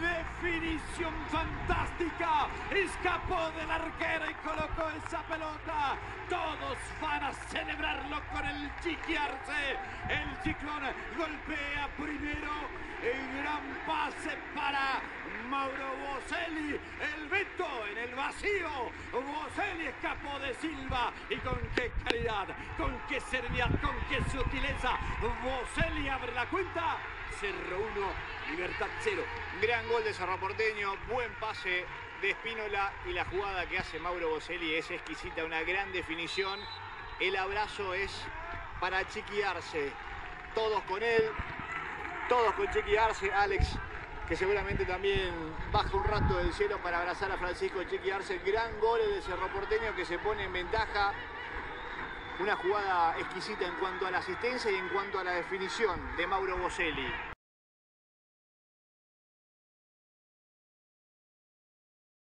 Definición fantástica, escapó del arquero y colocó esa pelota. Todos van a celebrarlo con el chiquiarse. El ciclón golpea primero, el gran pase para Mauro Boselli. El veto en el vacío. Boselli escapó de Silva. Y con qué calidad, con qué serenidad, con qué sutileza. Boselli abre la cuenta. Cerro 1, Libertad 0. Gran gol de Cerro Porteño, buen pase de Espínola y la jugada que hace Mauro Boselli es exquisita, una gran definición. El abrazo es para chiquiarse. Todos con él, todos con chiquiarse. Alex, que seguramente también baja un rato del cielo para abrazar a Francisco Chiquiarse. Gran gol de Cerro Porteño que se pone en ventaja. Una jugada exquisita en cuanto a la asistencia y en cuanto a la definición de Mauro Boselli.